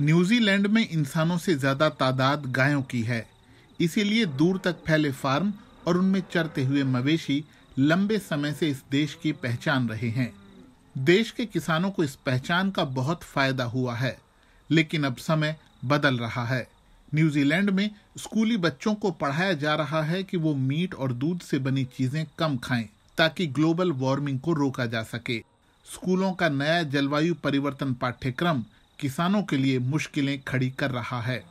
New Zealand में इंसानों से ज़्यादा तादाद गायों की है। इसीलिए दूर तक फैले फार्म और उनमें चरते हुए मवेशी लंबे समय से इस देश की पहचान रहे हैं। देश के किसानों को इस पहचान का बहुत फ़ायदा हुआ है, लेकिन अब समय बदल रहा है। न्यूजीलैंड में स्कूली बच्चों को पढ़ाया जा रहा है कि वो मीट और दूध से बनी चीज़ें कम खाएँ, ताकि ग्लोबल वार्मिंग को रोका जा सके। स्कूलों का नया जलवायु परिवर्तन पाठ्यक्रम किसानों के लिए मुश्किलें खड़ी कर रहा है।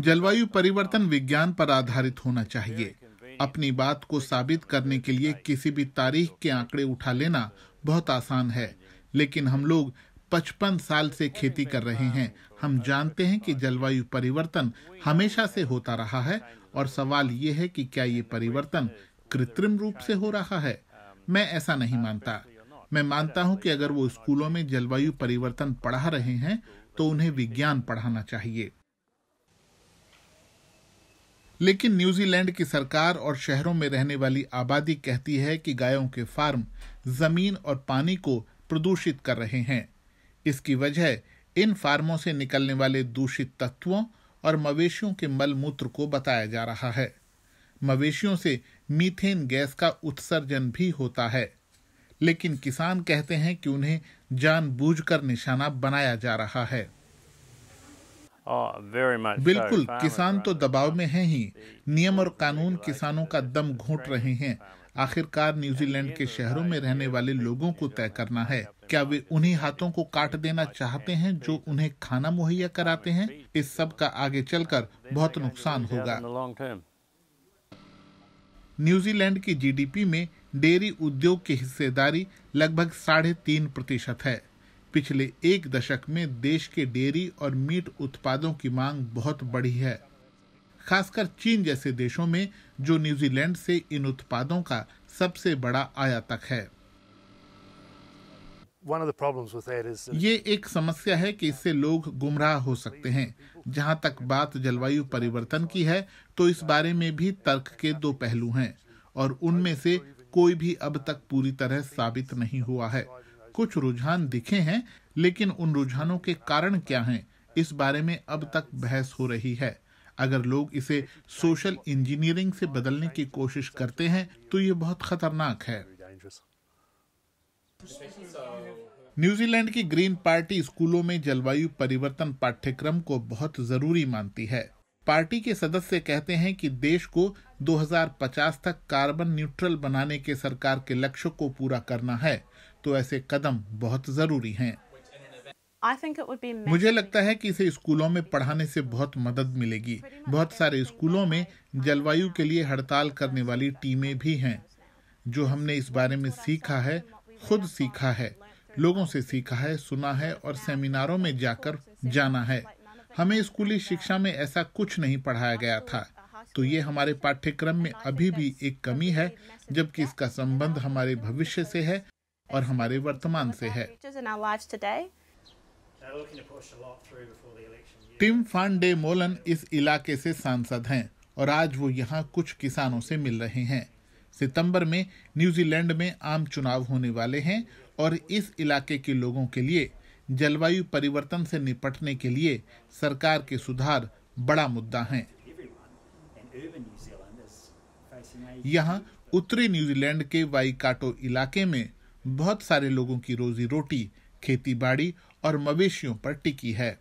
जलवायु परिवर्तन विज्ञान पर आधारित होना चाहिए। अपनी बात को साबित करने के लिए किसी भी तारीख के आंकड़े उठा लेना बहुत आसान है। लेकिन हम लोग पचपन साल से खेती कर रहे हैं। हम जानते हैं कि जलवायु परिवर्तन हमेशा से होता रहा है और सवाल ये है कि क्या ये परिवर्तन कृत्रिम रूप से हो रहा है? मैं ऐसा नहीं मानता। मैं मानता हूँ कि अगर वो स्कूलों में जलवायु परिवर्तन पढ़ा रहे हैं तो उन्हें विज्ञान पढ़ाना चाहिए। लेकिन न्यूजीलैंड की सरकार और शहरों में रहने वाली आबादी कहती है कि गायों के फार्म, ज़मीन और पानी को प्रदूषित कर रहे हैं। इसकी वजह, इन फार्मों से निकलने वाले दूषित तत्वों और मवेशियों के मल मूत्र को बताया जा रहा है। मवेशियों से मीथेन गैस का उत्सर्जन भी होता है। लेकिन किसान कहते हैं कि उन्हें जानबूझकर निशाना बनाया जा रहा है। Oh, बिल्कुल किसान तो दबाव में हैं ही। नियम और कानून किसानों का दम घोट रहे हैं। आखिरकार न्यूजीलैंड के शहरों में रहने वाले लोगों को तय करना है। क्या वे उन्हीं हाथों को काट देना चाहते हैं जो उन्हें खाना मुहैया कराते हैं? इस सब का आगे चलकर बहुत नुकसान होगा। न्यूजीलैंड की जीडीपी में डेयरी उद्योग की हिस्सेदारी लगभग साढ़े तीन प्रतिशत है। पिछले एक दशक में देश के डेयरी और मीट उत्पादों की मांग बहुत बढ़ी है। खासकर चीन जैसे देशों में जो न्यूजीलैंड से इन उत्पादों का सबसे बड़ा आयातक है। ये एक समस्या है कि इससे लोग गुमराह हो सकते हैं। जहाँ तक बात जलवायु परिवर्तन की है तो इस बारे में भी तर्क के दो पहलू हैं। और उनमें से कोई भी अब तक पूरी तरह साबित नहीं हुआ है। कुछ रुझान दिखे हैं, लेकिन उन रुझानों के कारण क्या हैं, इस बारे में अब तक बहस हो रही है। अगर लोग इसे सोशल इंजीनियरिंग से बदलने की कोशिश करते हैं तो ये बहुत खतरनाक है। न्यूजीलैंड की ग्रीन पार्टी स्कूलों में जलवायु परिवर्तन पाठ्यक्रम को बहुत ज़रूरी मानती है। पार्टी के सदस्य कहते हैं कि देश को 2050 तक कार्बन न्यूट्रल बनाने के सरकार के लक्ष्य को पूरा करना है तो ऐसे कदम बहुत ज़रूरी हैं। मुझे लगता है कि इसे स्कूलों में पढ़ाने से बहुत मदद मिलेगी। बहुत सारे स्कूलों में जलवायु के लिए हड़ताल करने वाली टीमें भी हैं। जो हमने इस बारे में सीखा है खुद सीखा है लोगों से सीखा है सुना है और सेमिनारों में जाकर जाना है। हमें स्कूली शिक्षा में ऐसा कुछ नहीं पढ़ाया गया था। तो ये हमारे पाठ्यक्रम में अभी भी एक कमी है जबकि इसका संबंध हमारे भविष्य से है और हमारे वर्तमान से है। टिम फान डे मोलन इस इलाके से सांसद हैं और आज वो यहाँ कुछ किसानों से मिल रहे हैं। सितंबर में न्यूजीलैंड में आम चुनाव होने वाले हैं और इस इलाके के लोगों के लिए जलवायु परिवर्तन से निपटने के लिए सरकार के सुधार बड़ा मुद्दा हैं। यहाँ उत्तरी न्यूजीलैंड के वाईकाटो इलाके में बहुत सारे लोगों की रोजी रोटी खेती बाड़ी और मवेशियों पर टिकी है।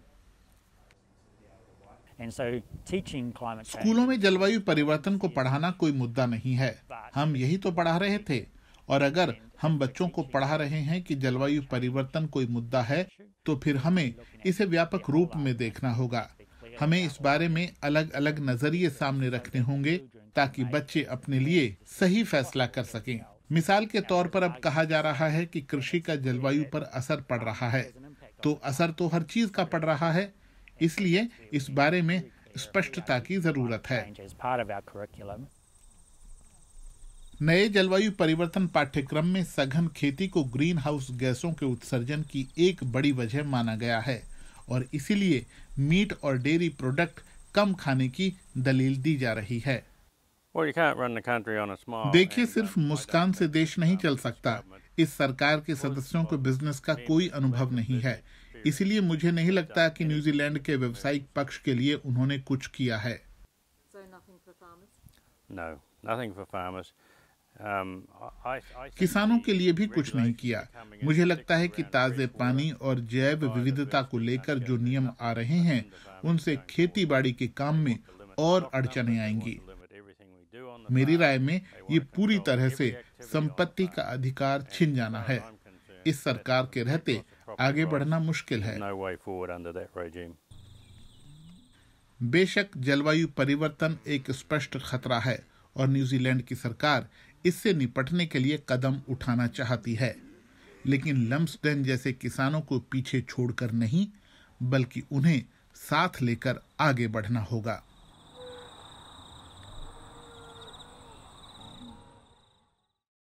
स्कूलों में जलवायु परिवर्तन को पढ़ाना कोई मुद्दा नहीं है। हम यही तो पढ़ा रहे थे। और अगर हम बच्चों को पढ़ा रहे हैं कि जलवायु परिवर्तन कोई मुद्दा है तो फिर हमें इसे व्यापक रूप में देखना होगा। हमें इस बारे में अलग अलग नज़रिए सामने रखने होंगे ताकि बच्चे अपने लिए सही फैसला कर सकें। मिसाल के तौर पर अब कहा जा रहा है कि कृषि का जलवायु पर असर पड़ रहा है तो असर तो हर चीज़ का पड़ रहा है, इसलिए इस बारे में स्पष्टता की ज़रूरत है। नए जलवायु परिवर्तन पाठ्यक्रम में सघन खेती को ग्रीन हाउस गैसों के उत्सर्जन की एक बड़ी वजह माना गया है और इसीलिए मीट और डेयरी प्रोडक्ट कम खाने की दलील दी जा रही है। देखिए सिर्फ़ मुस्कान से देश नहीं चल सकता। इस सरकार के सदस्यों को बिज़नेस का कोई अनुभव नहीं है। इसलिए मुझे नहीं लगता कि न्यूजीलैंड के व्यवसायिक पक्ष के लिए उन्होंने कुछ किया है। No, किसानों के लिए भी कुछ नहीं किया। मुझे लगता है कि ताजे पानी और जैव विविधता को लेकर जो नियम आ रहे हैं उनसे खेती बाड़ी के काम में और अड़चने आएँगी। मेरी राय में ये पूरी तरह से संपत्ति का अधिकार छिन जाना है। इस सरकार के रहते आगे बढ़ना मुश्किल है. बेशक जलवायु परिवर्तन एक स्पष्ट खतरा है और न्यूजीलैंड की सरकार इससे निपटने के लिए कदम उठाना चाहती है। लेकिन लम्सडेन जैसे किसानों को पीछे छोड़कर नहीं, बल्कि उन्हें साथ लेकर आगे बढ़ना होगा।